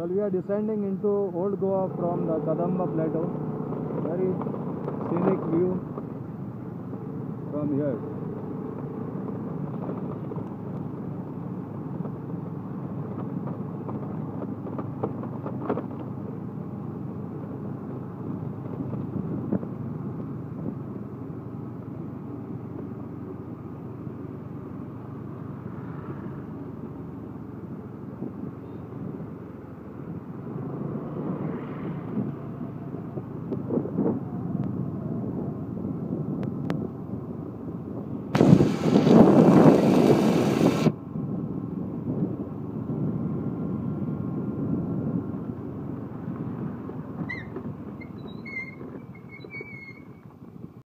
Well, we are descending into Old Goa from the Kadamba Plateau. Very scenic view from here.